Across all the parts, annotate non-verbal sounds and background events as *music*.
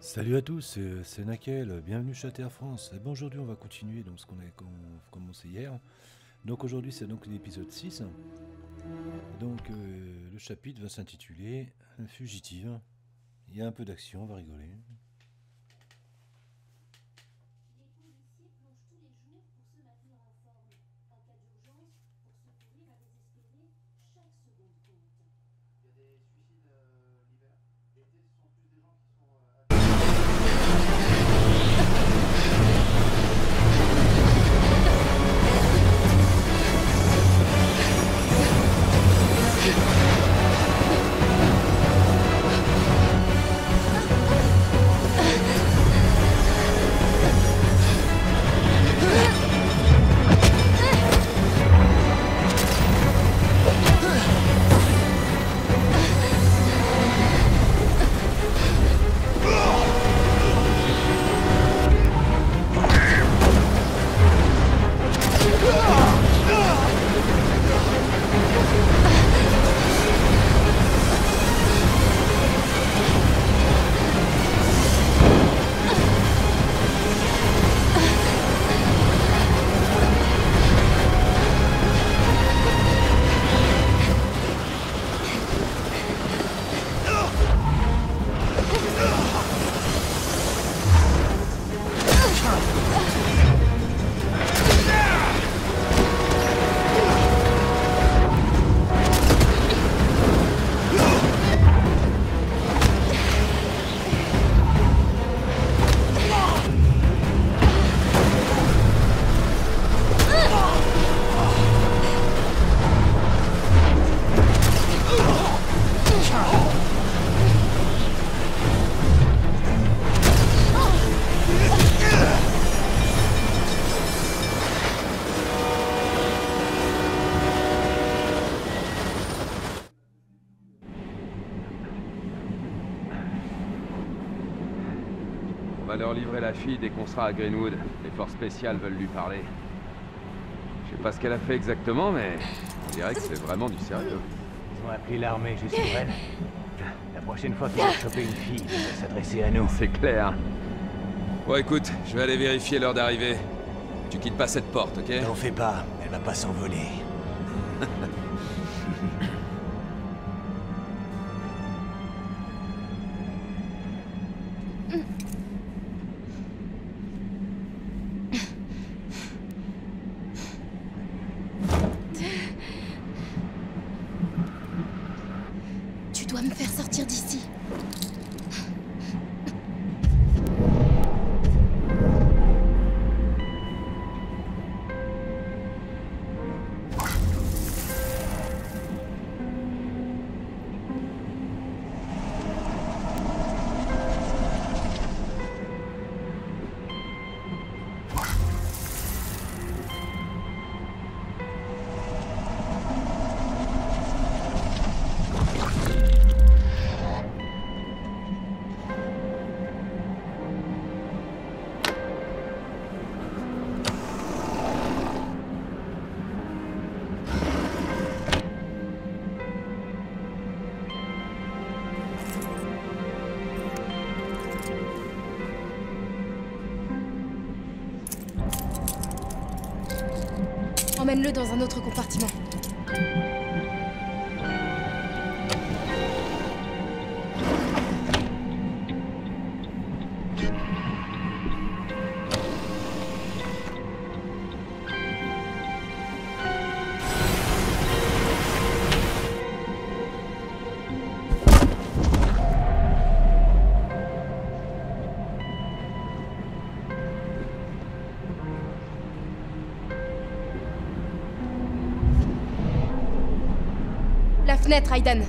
Salut à tous, c'est- c'est Nakel, bienvenue chez Terre France. Et bon, aujourd'hui, on va continuer donc, ce qu'on a com- commencé hier. Donc aujourd'hui, c'est donc l'épisode 6. Donc euh, le chapitre va s'intituler Fugitive. Il y a un peu d'action, on va rigoler. Va leur livrer la fille dès qu'on sera à Greenwood. Les forces spéciales veulent lui parler. Je sais pas ce qu'elle a fait exactement, mais on dirait que c'est vraiment du sérieux. Ils ont appelé l'armée juste pour elle. La prochaine fois qu'ils vont choper une fille, ils vont s'adresser à nous. C'est clair. Bon, écoute, je vais aller vérifier l'heure d'arrivée. Tu quittes pas cette porte, ok? T'en fais pas, elle va pas s'envoler. *laughs* me faire sortir d'ici. Emmène-le dans un autre compartiment. Fenêtre, Aidan.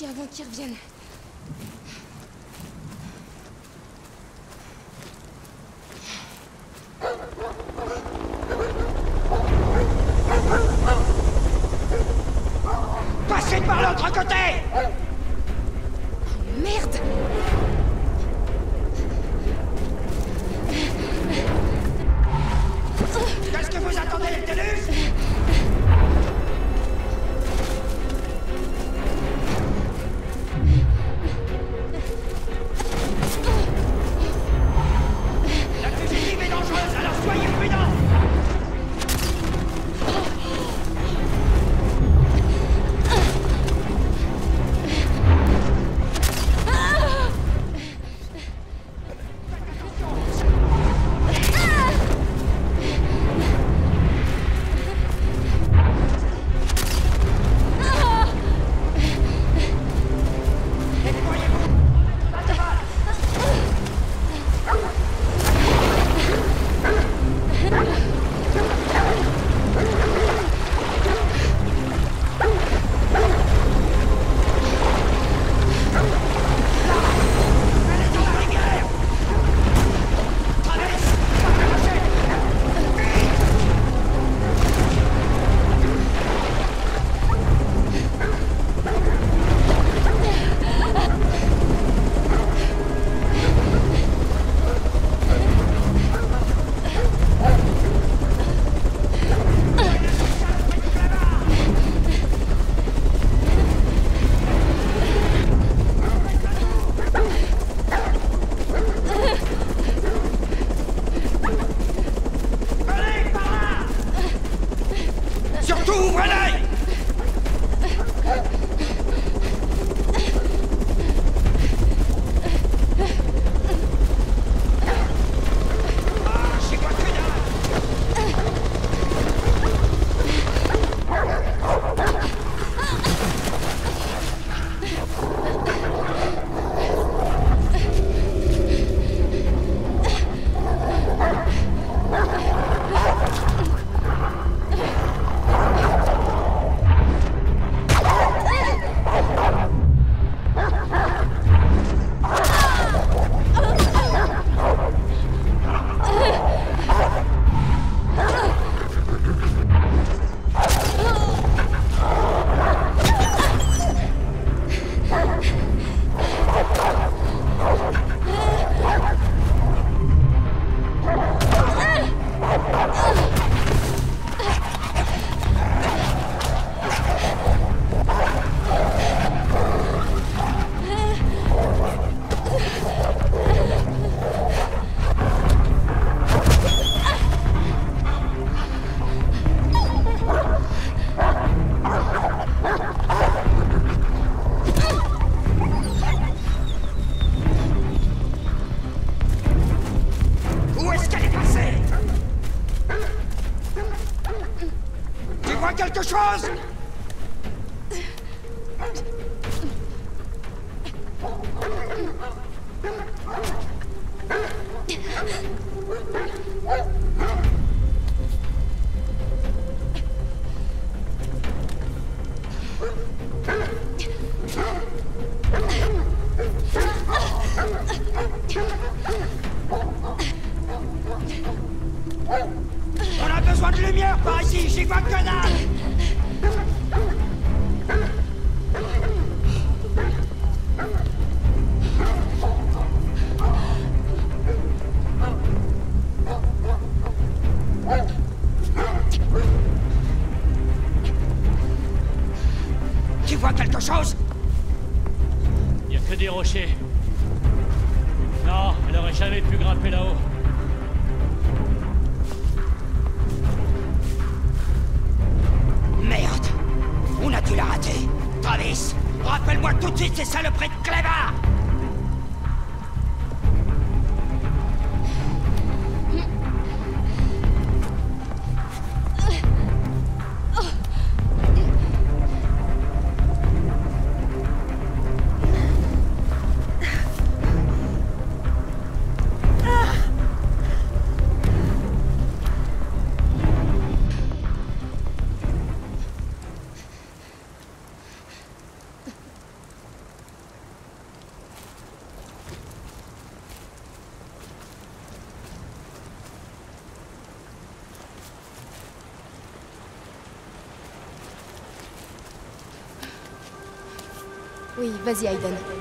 d'ici avant qu'ils reviennent. tu l'as raté. Travis Rappelle-moi tout de suite ces saloperies de clébards Oui, vas-y, Aiden.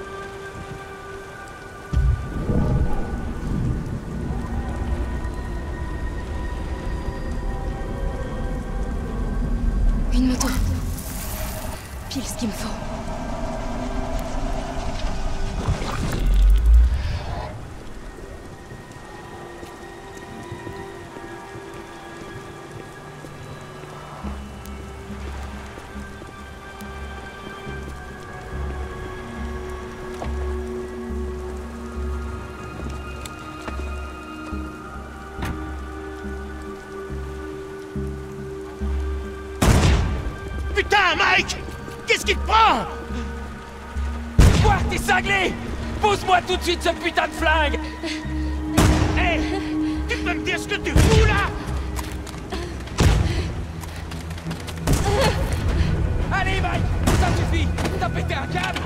Mike Qu'est-ce qui te prend? Quoi T'es cinglé? Pose-moi tout de suite ce putain de flingue. Hé Tu peux me dire ce que tu fous là? Allez, Mike Ça suffit. T'as pété un câble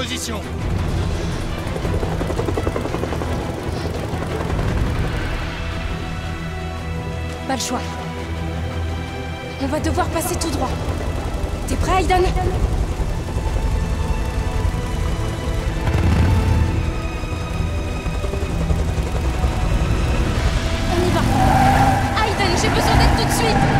position. Pas le choix. On va devoir passer tout droit. T'es prêt, Aiden On y va. Aiden, j'ai besoin d'aide tout de suite.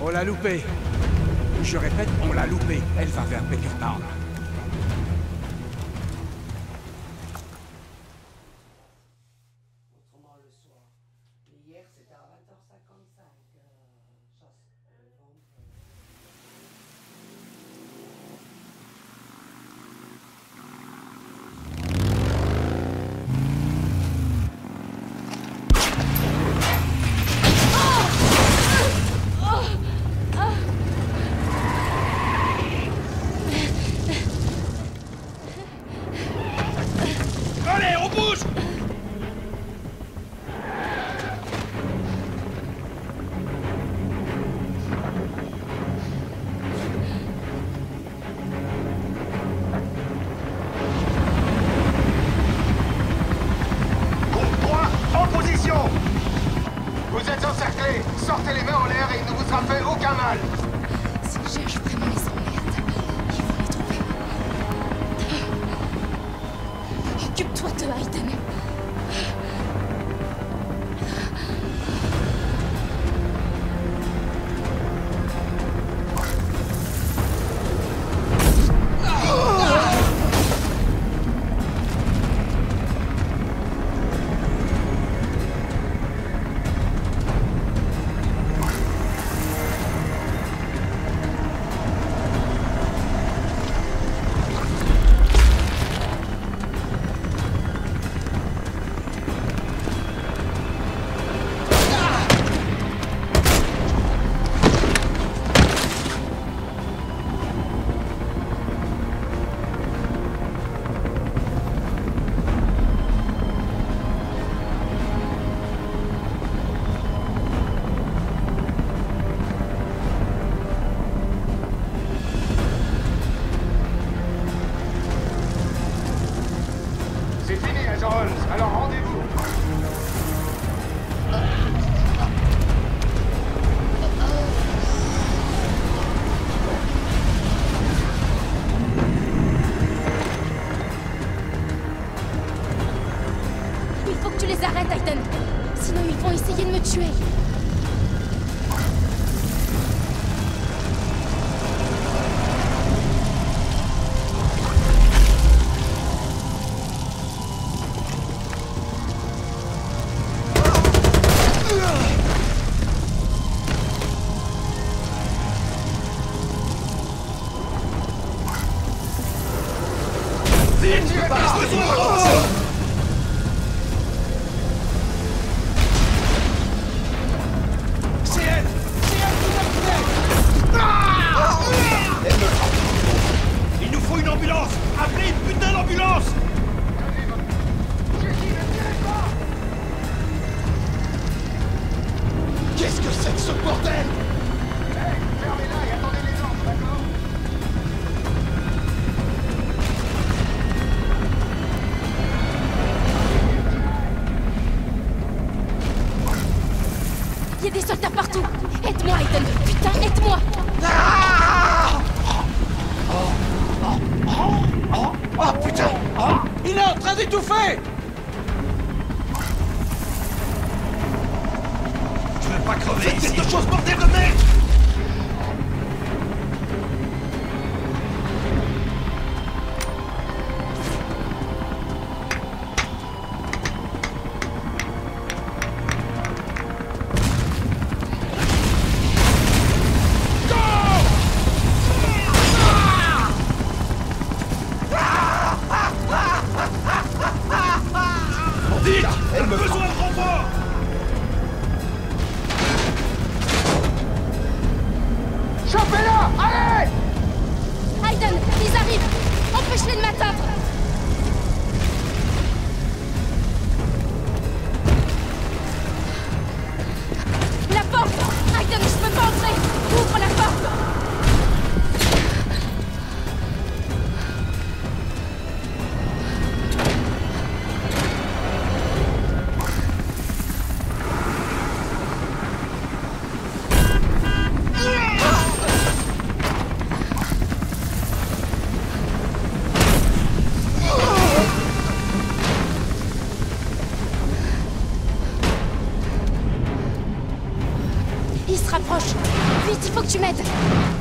On l'a loupé. Je répète, on l'a loupé. Elle va vers Beckertown. Alors rendez-vous. cacete! étouffé. Je veux pas crever Faites quelque chose, bordel de merde. Chopez-la Allez Hayden, ils arrivent. Empêche-les de m'atteindre. Vite, il faut que tu m'aides.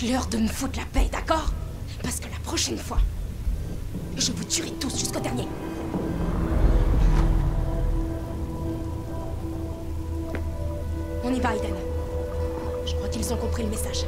Dites-leur de me foutre la paix, d'accord? Parce que la prochaine fois, je vous tuerai tous jusqu'au dernier. On y va, Aiden. Je crois qu'ils ont compris le message.